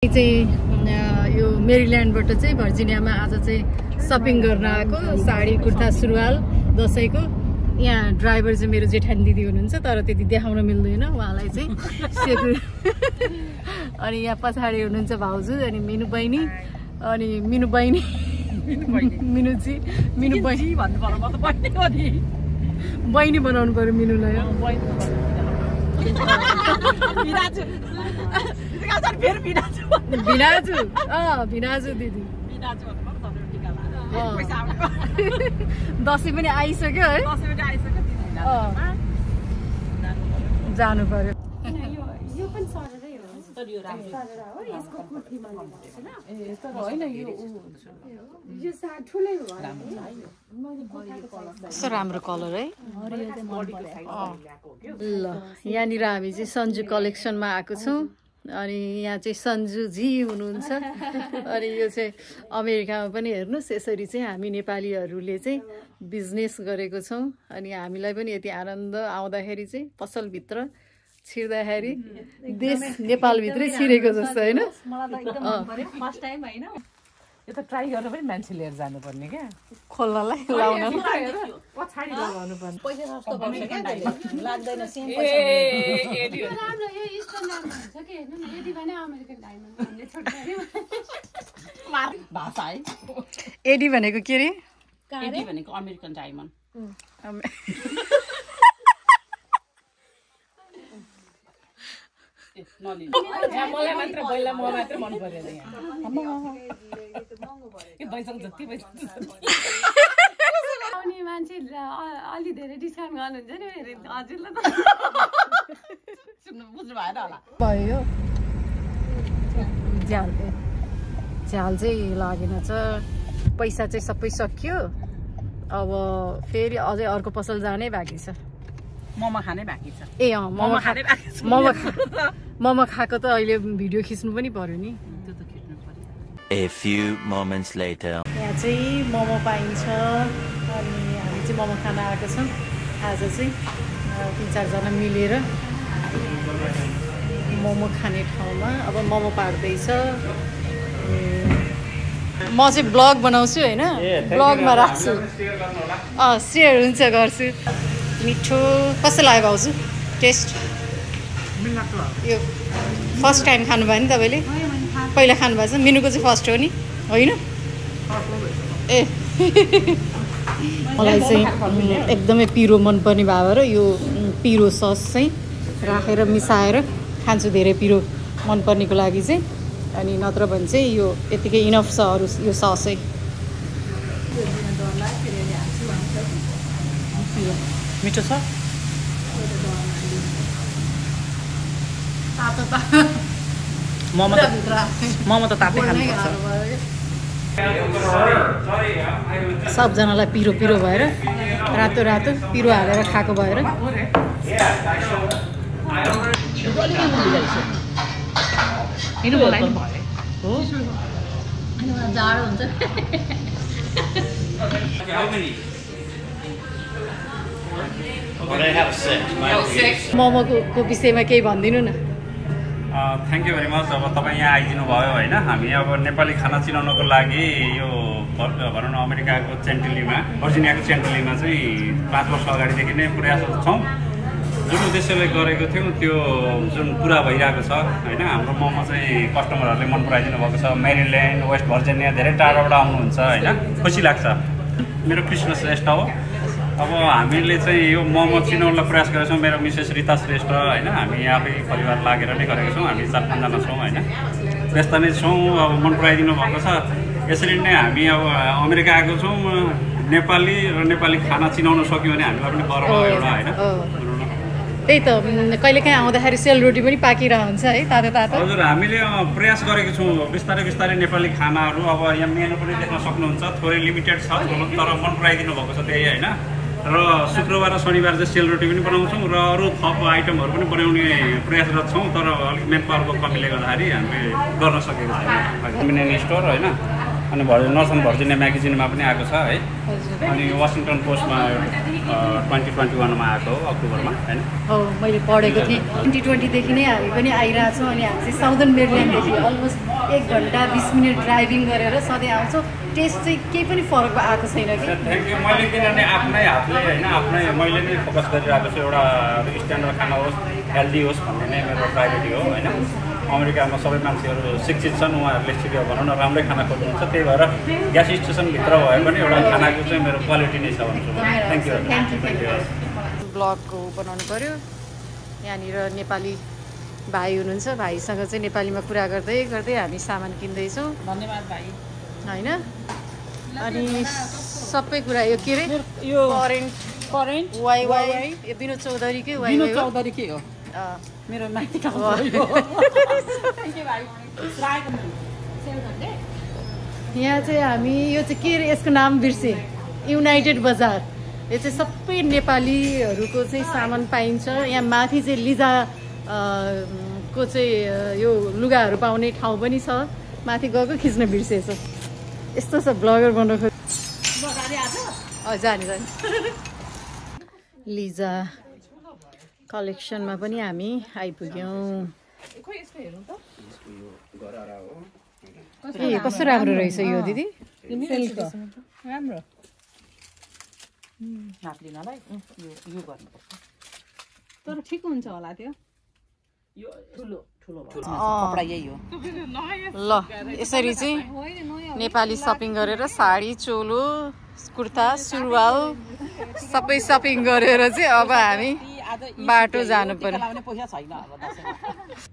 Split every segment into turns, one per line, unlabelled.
चाहिँ यो मेरिल्यान्डबाट चाहिँ भर्जिनियामा आज चाहिँ सपिङ गर्न आएको। साडी कुर्ता सुरुवाल दसैँको। यहाँ ड्राइभर चाहिँ मेरो जेठानी दिदी हुनुहुन्छ तर त्यति देखाउन मिल्दैन। उहाँलाई चाहिँ अनि यहाँ पछाडि हुनुहुन्छ भाउजू अनि मिनु बहिनी। अनि मिनु बहिनी। मिनुजी। मिनु बहिनी।
बहिनी
बनाउनु पर्यो मिनुलाई।
फेरि
भिनाजु अँ भिनाजु दिदी दसैँ पनि आइसक्यो है। जानु पर्यो
तर यो राम्रो
कस्तो राम्रो कलर है। ल यहाँनिर हामी चाहिँ सन्जु कलेक्सनमा आएको छौँ अनि यहाँ चाहिँ सन्जुजी हुनुहुन्छ अनि यो चाहिँ अमेरिकामा पनि हेर्नुहोस् यसरी चाहिँ हामी नेपालीहरूले चाहिँ बिजनेस गरेको छौँ अनि हामीलाई पनि यति आनन्द आउँदाखेरि चाहिँ पसलभित्र छिर्दाखेरि देश नेपालभित्रै छिरेको जस्तो होइन?
फर्स्ट टाइम होइन। यो त ट्राई गरेर पनि मान्छे लिएर जानुपर्ने क्या।
खोल्नलाई लाउन।
पछाडि लगाउनु पर्ने
पैसा सस्तो पर्छ क्या त्यसले। लाग्दैन सेम
राम्रो यो इस्टर्न राम्रो हुन्छ कि? हेर्नु न यति भने अमेरिकन डायमन्ड भन्ने छोड्दाखेरि
भाषा। है।
एडी भनेको के अरे
यति भनेको अमेरिकन डायमन्ड। मलाई मात्र पहिला म मात्र मन परेन यहाँ। यो पैसाको जति पैसा
आउने मान्छे अलि धेरै डिस्काउन्ट गर्नुहुन्छ नि फेरि हजुरलाई त।
सुन्नु बुझ्नु भएन होला।
भयो। झ्याल। झ्याल चाहिँ लागेन छ। पैसा चाहिँ सबै सकियो। अब फेरि अझै अर्को पसल जानै बाँकी छ।
मोमो खानै बाँकी छ।
ए अँ मोमो
खानै बाँकी छ।
मोमो मोमो खाएको त अहिले भिडियो खिच्नु पनि पर्यो नि।
त्यो त खिच्नु पर्यो।
A few moments later.
यहाँ चाहिँ मोमो पाइन्छ अनि हामी चाहिँ मोमो खान आएको छौँ। आज चाहिँ तिन चारजना मिलेर मोमो खाने ठाउँमा। अब मोमो पार्दैछ। म चाहिँ ब्लग बनाउँछु होइन? ब्लगमा राख्छु। अँ सेयर हुन्छ गर्छु। मिठो कस्तो लाग्यो भाउजू? टेस्ट? यो फर्स्ट टाइम खानुभयो नि तपाईँले? पहिला खानुभएको छ। मेनुको चाहिँ फर्स्ट हो नि? होइन? ए। मलाई चाहिँ एकदमै पिरो मनपर्ने भए भएर यो पिरो सस चाहिँ राखेर मिसाएर खान्छु धेरै पिरो मनपर्नेको लागि चाहिँ। अनि नत्र भने चाहिँ यो यतिकै इनफ छ अरू यो सस
मिठो छ?
तातो
मोमो त मोमो त तातै खानुपर्छ।
सबजनालाई पिरो पिरो भएर रातो रातो पिरो हालेर खाएको भएर। जाडो हुन्छ। मोमोको को विषयमा केही भनिदिनु न।
थ्याङ्क यू भेरी मच अब तपाईँ यहाँ आइदिनु भयो होइन। हामी अब नेपाली खाना चिनाउनको लागि यो भनौँ न अमेरिकाको चेन्टिलीमा भर्जिनियाको चेन्टिलीमा चाहिँ पाँच वर्ष अगाडिदेखि नै प्रयासरत छौँ जुन उद्देश्यले गरेको थियौँ त्यो जुन पुरा भइरहेको छ होइन हाम्रो मोमो चाहिँ कस्टमरहरूले मन पराइदिनु भएको छ। मेरिल्यान्ड वेस्ट भर्जिनिया धेरै टाढोबाट आउनुहुन्छ होइन। खुसी लाग्छ। मेरो कृष्ण श्रेष्ठ हो। अब हामीले चाहिँ यो मोमो चिनाउनलाई प्रयास गरेका छौँ। मेरो मिसेस रिता श्रेष्ठ होइन? हामी आफै परिवार लागेर नै गरेका छौँ। हामी चार पाँचजना छौँ होइन? व्यस्त नै छौँ। अब मन पराइदिनु भएको छ। यसरी नै हामी अब अमेरिका आएको छौँ। नेपाली र नेपाली खाना चिनाउन सक्यौँ भने हामीलाई पनि गर्व एउटा होइन।
त्यही त। कहिलेकाहीँ आउँदाखेरि सेलरोटी पनि पाकिरहन्छ है तातो तातो
हजुर हामीले प्रयास गरेको छौँ। बिस्तारै बिस्तारै नेपाली खानाहरू अब यहाँ मेनु पनि देख्न सक्नुहुन्छ। थोरै लिमिटेड छ तर मन पराइदिनु भएको छ त्यही होइन? र शुक्रबार र शनिबार चाहिँ सेलरोटी पनि बनाउँछौँ र अरू थप आइटमहरू पनि बनाउने प्रयासरत छौँ तर अलिक मेन पावरको कमीले गर्दाखेरि हामीले गर्न सकेको छैन। कन्भिनियन्ट स्टोर होइन अनि भर् नर्थन भर्जिनिया म्यागजिनमा पनि आएको छ है। अनि वासिङटन पोस्टमा ट्वेन्टी ट्वेन्टी वानमा आएको हो अक्टोबरमा होइन?
हो मैले पढेको थिएँ। ट्वेन्टी ट्वेन्टीदेखि नै हामी पनि आइरहेछौँ अनि हामी चाहिँ साउदर्न मेरिल्यान्डदेखि अलमोस्ट एक घन्टा बिस मिनट ड्राइभिङ गरेर सधैँ आउँछौँ। टेस्ट चाहिँ केही पनि फरक आएको छैन कि?
थ्याङ्क यू मैले किनभने आफ्नै हातले होइन आफ्नै मैले नै फोकस गरिरहेको छु। एउटा स्ट्यान्डर्ड खाना होस् हेल्दी होस् भन्ने नै मेरो प्रायोरिटी हो होइन? अमेरिकामा सबै मान्छेहरू शिक्षित छन् उहाँहरूले सिक्यो भनौँ न राम्रै खाना खोज्नुहुन्छ। त्यही भएर ग्यास स्टेसनभित्र भए पनि एउटा खानाको चाहिँ मेरो क्वालिटी नै छ भन्छु थ्याङ्क यू थ्याङ्क यू
ब्लगको बनाउनु पऱ्यो यहाँनिर नेपाली भाइ हुनुहुन्छ भाइसँग चाहिँ नेपालीमा कुरा गर्दै गर्दै हामी सामान किन्दैछौँ।
धन्यवाद भाइ।
होइन? अनि सबै कुरा यो के अरे
यो
करेन्ट
करेन्ट
वाइ वाइ यो विनोद चौधरीकै वाइ
विनोद
वाइ हो।
चौधरी के हो।
अँ,
मेरो माथि
यहाँ चाहिँ हामी यो चाहिँ के अरे यसको नाम बिर्सेँ। युनाइटेड बजार यो चाहिँ सबै नेपालीहरूको चाहिँ सामान पाइन्छ। यहाँ माथि चाहिँ लिजा को चाहिँ यो लुगाहरू पाउने ठाउँ पनि छ। माथि गएको खिच्न बिर्सेछ। यस्तो छ ब्लगर बन्न खोज जाने जाने। लिजा कलेक्सनमा पनि हामी आइपुग्यौँ। ए कस्तो राम्रो रहेछ यो दिदी?
राम्रो।
तर ठिक हुन्छ होला त्यो।
कपडा यही हो।
ल यसरी चाहिँ नेपाली सपिङ गरेर साडी चोलो कुर्ता सुरुवाल सबै सपिङ गरेर चाहिँ अब हामी बाटो जानु पर्यो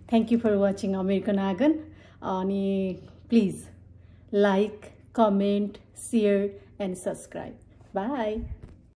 thank you for watching American आगन अनि please like comment share and subscribe bye